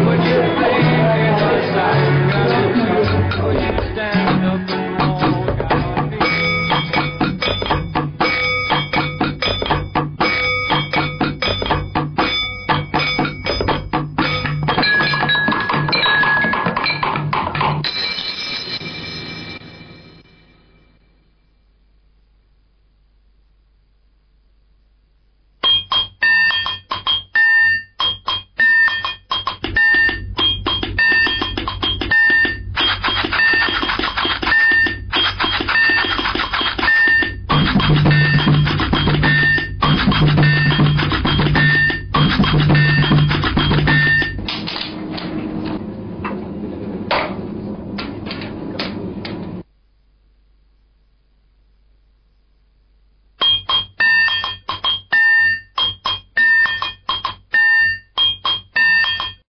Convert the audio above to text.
我觉